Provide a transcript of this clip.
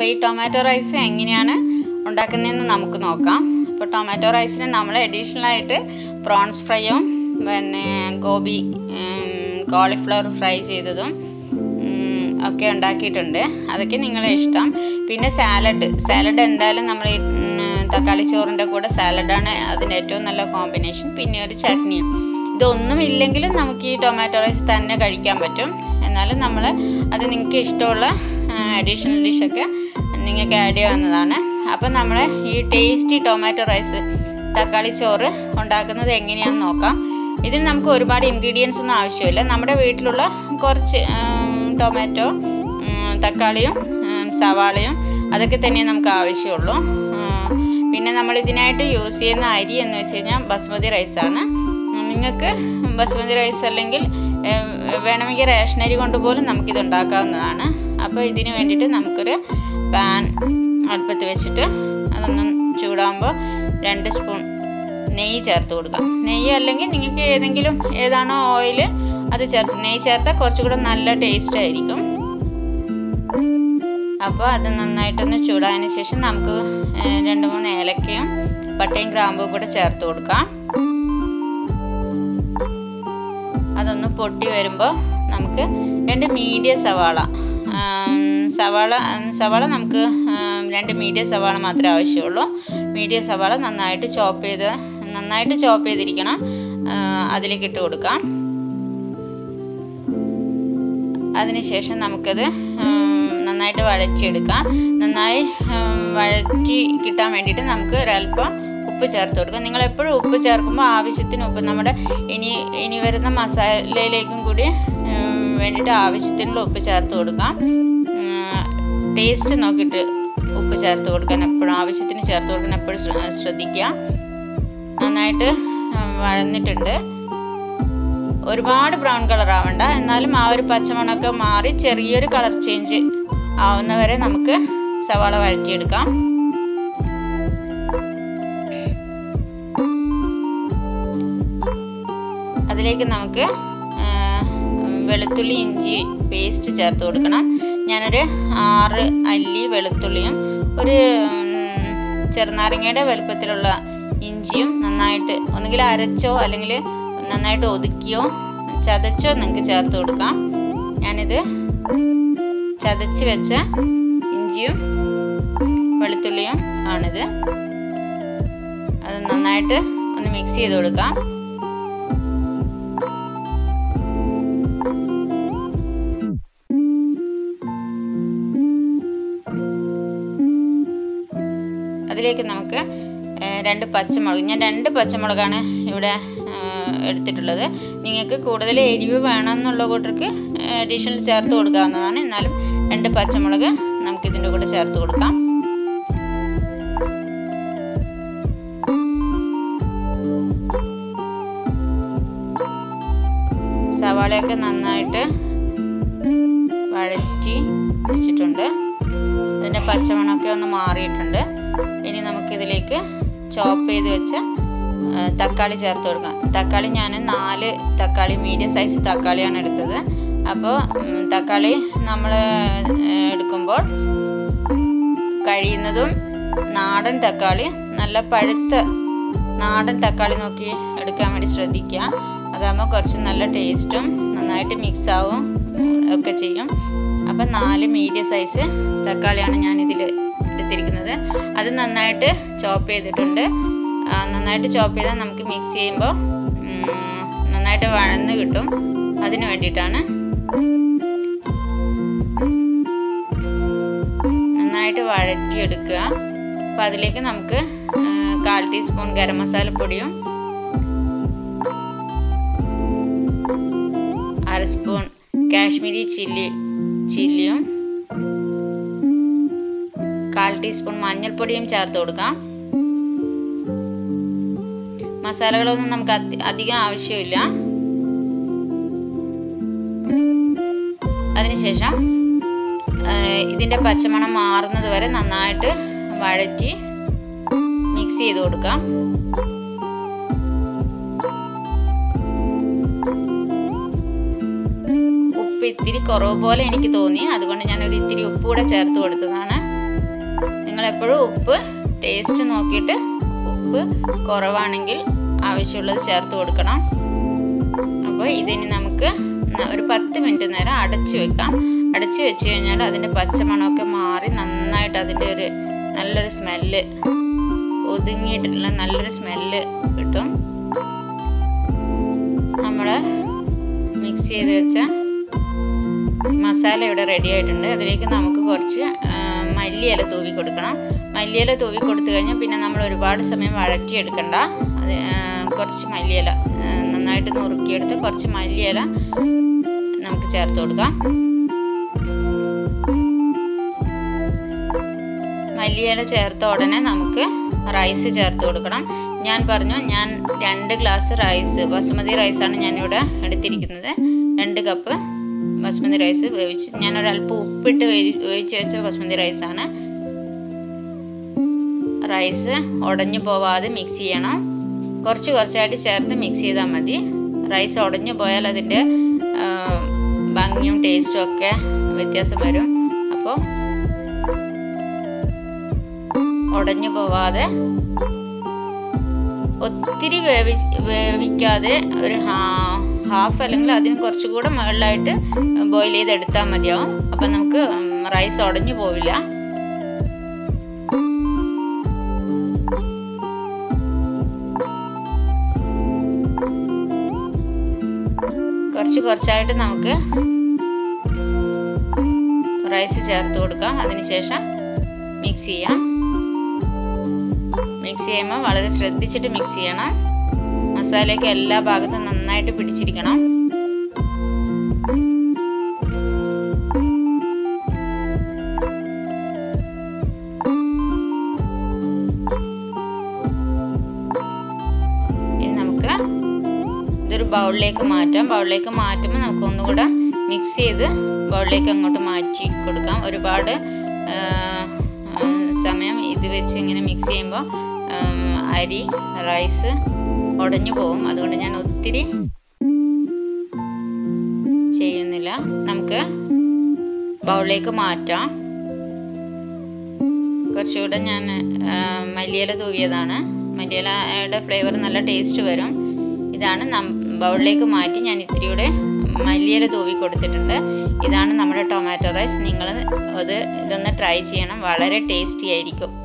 അപ്പോൾ ഈ tomato rice എങ്ങനെയാണ് ഉണ്ടാക്കുന്നതെന്ന് നമുക്ക് നോക്കാം. അപ്പോൾ ടൊമാറ്റോ റൈസിന് നമ്മൾ അഡീഷണൽ ആയിട്ട് പ്രോൺസ് ഫ്രൈയും പിന്നെ ഗോബി കോളിഫ്ലവർ ഫ്രൈ ചെയ്തതും ഒക്കെ ഉണ്ടാക്കിയിട്ടുണ്ട്. അതൊക്കെ നിങ്ങളെ ഇഷ്ടം. പിന്നെ സാലഡ് സാലഡ് എന്തായാലും നമ്മൾ തക്കാളി ചോറിന്റെ കൂടെ സാലഡാണ് അതിന്റെ ഏറ്റവും നല്ല കോമ്പിനേഷൻ പിന്നെ ഒരു ചട്നിയും. ഇതൊന്നും ഇല്ലെങ്കിലും നമുക്ക് ഈ ടൊമാറ്റോ റൈസ് തന്നെ കഴിക്കാൻ പറ്റും. എന്നാലും നമ്മൾ അത് നിങ്ങൾക്ക് ഇഷ്ടമുള്ള അഡീഷണൽ ഡിഷൊക്കെ നിങ്ങൾക്ക് ആഡ് ചെയ്യാവുന്നതാണ്. അപ്പം നമ്മൾ ഈ ടേസ്റ്റി ടൊമാറ്റോ റൈസ് തക്കാളി ചോറ് ഉണ്ടാക്കുന്നത് എങ്ങനെയാണെന്ന് നോക്കാം. ഇതിന് നമുക്ക് ഒരുപാട് ഇൻഗ്രീഡിയൻസ് ഒന്നും ആവശ്യമില്ല. നമ്മുടെ വീട്ടിലുള്ള കുറച്ച് ടൊമാറ്റോ തക്കാളിയും സവാളയും അതൊക്കെ തന്നെ നമുക്ക് ആവശ്യമുള്ളൂ. പിന്നെ നമ്മൾ ഇതിനായിട്ട് യൂസ് ചെയ്യുന്ന അരി എന്ന് വെച്ച് കഴിഞ്ഞാൽ ബസ്മതി റൈസാണ് നിങ്ങൾക്ക് ബസ്മതി റൈസ് അല്ലെങ്കിൽ വേണമെങ്കിൽ റേഷൻ അരി കൊണ്ട് പോലും നമുക്കിത് ഉണ്ടാക്കാവുന്നതാണ്. അപ്പോൾ ഇതിന് വേണ്ടിയിട്ട് നമുക്കൊരു പാൻ അടുപ്പത്ത് വെച്ചിട്ട് അതൊന്ന് ചൂടാകുമ്പോൾ രണ്ട് സ്പൂൺ നെയ്യ് ചേർത്ത് കൊടുക്കാം. നെയ്യ് അല്ലെങ്കിൽ നിങ്ങൾക്ക് ഏതെങ്കിലും ഏതാണോ ഓയിൽ അത് ചേർത്ത് നെയ്യ് ചേർത്താൽ കുറച്ചുകൂടെ നല്ല ടേസ്റ്റ് ആയിരിക്കും. അപ്പോൾ അത് നന്നായിട്ടൊന്ന് ചൂടായതിന് ശേഷം നമുക്ക് രണ്ട് മൂന്ന് ഏലക്കയും പട്ടയും ഗ്രാമ്പും കൂടെ ചേർത്ത് കൊടുക്കാം. പൊട്ടി വരുമ്പോൾ നമുക്ക് രണ്ട് മീഡിയ സവാള സവാള സവാള നമുക്ക് രണ്ട് മീഡിയ സവാള മാത്രമേ ആവശ്യമുള്ളൂ. മീഡിയ സവാള നന്നായിട്ട് ചോപ്പ് ചെയ്ത് നന്നായിട്ട് ചോപ്പ് ചെയ്തിരിക്കണം. അതിലേക്ക് ഇട്ട് കൊടുക്കാം. അതിനുശേഷം നമുക്കത് നന്നായിട്ട് വഴറ്റിയെടുക്കാം. നന്നായി വഴറ്റി കിട്ടാൻ വേണ്ടിയിട്ട് നമുക്ക് ഒരല്പം ഉപ്പ് ചേർത്ത് കൊടുക്കുക. നിങ്ങൾ എപ്പോഴും ഉപ്പ് ചേർക്കുമ്പോൾ ആവശ്യത്തിന് ഉപ്പ് നമ്മുടെ ഇനി ഇനി വരുന്ന മസാലയിലേക്കും കൂടി വേണ്ടിയിട്ട് ആവശ്യത്തിനുള്ള ഉപ്പ് ചേർത്ത് കൊടുക്കാം. ടേസ്റ്റ് നോക്കിയിട്ട് ഉപ്പ് ചേർത്ത് കൊടുക്കാൻ എപ്പോഴും ആവശ്യത്തിന് ചേർത്ത് കൊടുക്കാൻ എപ്പോഴും ശ്ര- ശ്രദ്ധിക്കുക. നന്നായിട്ട് വഴന്നിട്ടുണ്ട്. ഒരുപാട് ബ്രൗൺ കളർ ആവണ്ട. എന്നാലും ആ ഒരു പച്ചമണൊക്കെ മാറി ചെറിയൊരു കളർ ചേഞ്ച് ആവുന്നവരെ നമുക്ക് സവാള വഴറ്റിയെടുക്കാം. അതിലേക്ക് നമുക്ക് വെളുത്തുള്ളി ഇഞ്ചി പേസ്റ്റ് ചേർത്ത് കൊടുക്കണം. ഞാനൊരു ആറ് അല്ലി വെളുത്തുള്ളിയും ഒരു ചെറുനാരങ്ങയുടെ വലുപ്പത്തിലുള്ള ഇഞ്ചിയും നന്നായിട്ട് ഒന്നുകിൽ അരച്ചോ അല്ലെങ്കിൽ നന്നായിട്ട് ഒതുക്കിയോ ചതച്ചോ നിങ്ങൾക്ക് ചേർത്ത് കൊടുക്കാം. ഞാനിത് ചതച്ച് വെച്ച ഇഞ്ചിയും വെളുത്തുള്ളിയും ആണിത്. അത് നന്നായിട്ട് ഒന്ന് മിക്സ് ചെയ്ത് കൊടുക്കാം. അതിലേക്ക് നമുക്ക് രണ്ട് പച്ചമുളക് ഞാൻ രണ്ട് പച്ചമുളകാണ് ഇവിടെ എടുത്തിട്ടുള്ളത്. നിങ്ങൾക്ക് കൂടുതൽ എരിവ് വേണമെന്നുള്ള കൂട്ടർക്ക് അഡീഷണൽ ചേർത്ത് കൊടുക്കാവുന്നതാണ്. എന്നാലും രണ്ട് പച്ചമുളക് നമുക്ക് ഇതിന്റെ കൂടെ ചേർത്ത് കൊടുക്കാം. സവാളയൊക്കെ നന്നായിട്ട് വഴറ്റി വെച്ചിട്ടുണ്ട്. അതിന്റെ പച്ചമണമൊക്കെ ഒന്ന് മാറിയിട്ടുണ്ട്. ഇനി നമുക്കിതിലേക്ക് ചോപ്പ് ചെയ്ത് വെച്ച തക്കാളി ചേർത്ത് കൊടുക്കാം. തക്കാളി ഞാൻ നാല് തക്കാളി മീഡിയം സൈസ് തക്കാളിയാണ് എടുത്തത്. അപ്പോൾ തക്കാളി നമ്മൾ എടുക്കുമ്പോൾ കഴിയുന്നതും നാടൻ തക്കാളി നല്ല പഴുത്ത നാടൻ തക്കാളി നോക്കി എടുക്കാൻ വേണ്ടി ശ്രദ്ധിക്കുക. അതാകുമ്പോൾ കുറച്ച് നല്ല ടേസ്റ്റും നന്നായിട്ട് മിക്സ് ആവും ഒക്കെ ചെയ്യും. അപ്പം നാല് മീഡിയം സൈസ് തക്കാളിയാണ് ഞാനിതിൽ എടുത്തിരിക്കുന്നത്. അത് നന്നായിട്ട് ചോപ്പ് ചെയ്തിട്ടുണ്ട്. നന്നായിട്ട് ചോപ്പ് ചെയ്താൽ നമുക്ക് മിക്സ് ചെയ്യുമ്പോൾ നന്നായിട്ട് വഴന്ന് കിട്ടും. അതിന് വേണ്ടിയിട്ടാണ്. നന്നായിട്ട് വഴറ്റിയെടുക്കുക. അപ്പോൾ അതിലേക്ക് നമുക്ക് കാൽ ടീസ്പൂൺ ഗരം മസാലപ്പൊടിയും അര സ്പൂൺ കാശ്മീരി ചില്ലി ചില്ലിയും ടീസ്പൂൺ മഞ്ഞൾപ്പൊടിയും ചേർത്ത് കൊടുക്കാം. മസാലകളൊന്നും നമുക്ക് അധികം ആവശ്യമില്ല. അതിനുശേഷം ഇതിന്റെ പച്ചമണം മാറുന്നത് വരെ നന്നായിട്ട് വഴറ്റി മിക്സ് ചെയ്ത് കൊടുക്കാം. ഉപ്പ് ഇത്തിരി കുറവ് പോലെ എനിക്ക് തോന്നി. അതുകൊണ്ട് ഞാനൊരു ഇത്തിരി ഉപ്പ് കൂടെ ചേർത്ത് കൊടുത്തതാണ്. നിങ്ങളെപ്പോഴും ഉപ്പ് ടേസ്റ്റ് നോക്കിയിട്ട് ഉപ്പ് കുറവാണെങ്കിൽ ആവശ്യമുള്ളത് ചേർത്ത് കൊടുക്കണം. അപ്പോൾ ഇതിന് നമുക്ക് ഒരു പത്ത് മിനിറ്റ് നേരം അടച്ചു വെക്കാം. അടച്ചു വെച്ച് കഴിഞ്ഞാൽ അതിന്റെ പച്ചമണമൊക്കെ മാറി നന്നായിട്ട് അതിന്റെ ഒരു നല്ലൊരു സ്മെല്ല് ഒതുങ്ങിയിട്ടുള്ള നല്ലൊരു സ്മെല്ല് കിട്ടും. നമ്മൾ മിക്സ് ചെയ്ത് വെച്ച മസാല ഇവിടെ റെഡി ആയിട്ടുണ്ട്. അതിലേക്ക് നമുക്ക് കുറച്ച് മല്ലിയില തൂവി കൊടുക്കണം. മല്ലിയില തൂവി കൊടുത്തു കഴിഞ്ഞാൽ പിന്നെ നമ്മൾ ഒരുപാട് സമയം വഴറ്റിയെടുക്കണ്ട. അത് കുറച്ച് മല്ലിയില നന്നായിട്ട് നുറുക്കിയെടുത്ത് കുറച്ച് മല്ലിയില നമുക്ക് ചേർത്ത് കൊടുക്കാം. മല്ലിയില ചേർത്ത ഉടനെ നമുക്ക് റൈസ് ചേർത്ത് കൊടുക്കണം. ഞാൻ പറഞ്ഞു ഞാൻ രണ്ട് ഗ്ലാസ് റൈസ് ബസുമതി റൈസാണ് ഞാനിവിടെ എടുത്തിരിക്കുന്നത്. രണ്ട് കപ്പ് ബസുമതി റൈസ് വേവിച്ച് ഞാൻ ഒരല്പം ഉപ്പിട്ട് വേവിച്ച് വെച്ച ബസ്മതി റൈസാണ്. റൈസ് ഉടഞ്ഞു പോവാതെ മിക്സ് ചെയ്യണം. കുറച്ച് കുറച്ചായിട്ട് ചേർത്ത് മിക്സ് ചെയ്താൽ മതി. റൈസ് ഉടഞ്ഞു പോയാൽ അതിന്റെ ഭംഗിയും ടേസ്റ്റും ഒക്കെ വ്യത്യാസം വരും. അപ്പോൾ ഉടഞ്ഞു പോവാതെ ഒത്തിരി വേവി വേവിക്കാതെ ഒരു ഹാഫ് അല്ലെങ്കിൽ അതിന് കുറച്ചുകൂടെ മുകളിലായിട്ട് ബോയിൽ ചെയ്തെടുത്താൽ മതിയാവും. അപ്പം നമുക്ക് റൈസ് ഉടഞ്ഞു പോവില്ല. കുറച്ച് കുറച്ചായിട്ട് നമുക്ക് റൈസ് ചേർത്ത് കൊടുക്കാം. അതിനുശേഷം മിക്സ് ചെയ്യാം. മിക്സ് ചെയ്യുമ്പോൾ വളരെ ശ്രദ്ധിച്ചിട്ട് മിക്സ് ചെയ്യണം. മസാലയൊക്കെ എല്ലാ ഭാഗത്തും നന്നായിട്ട് പിടിച്ചിരിക്കണം. ഇനി നമുക്ക് ഇതൊരു ബൗളിലേക്ക് മാറ്റാം. ബൗളിലേക്ക് മാറ്റുമ്പോൾ നമുക്ക് ഒന്നുകൂടെ മിക്സ് ചെയ്ത് ബൗളിലേക്ക് അങ്ങോട്ട് മാറ്റി കൊടുക്കാം. ഒരുപാട് സമയം ഇത് വെച്ച് ഇങ്ങനെ മിക്സ് ചെയ്യുമ്പോൾ അരി റൈസ് ഉടഞ്ഞു പോകും. അതുകൊണ്ട് ഞാൻ ഒത്തിരി ചെയ്യുന്നില്ല. നമുക്ക് ബൗളിലേക്ക് മാറ്റാം. കുറച്ചുകൂടെ ഞാൻ മല്ലിയില തൂവിയതാണ്. മല്ലിയിലയുടെ ഫ്ലേവർ നല്ല ടേസ്റ്റ് വരും. ഇതാണ് ബൗളിലേക്ക് മാറ്റി ഞാൻ ഇത്തിരിയുടെ മല്ലിയില തൂവി കൊടുത്തിട്ടുണ്ട്. ഇതാണ് നമ്മുടെ ടൊമാറ്റോ റൈസ്. നിങ്ങൾ അത് ഇതൊന്ന് ട്രൈ ചെയ്യണം. വളരെ ടേസ്റ്റി ആയിരിക്കും.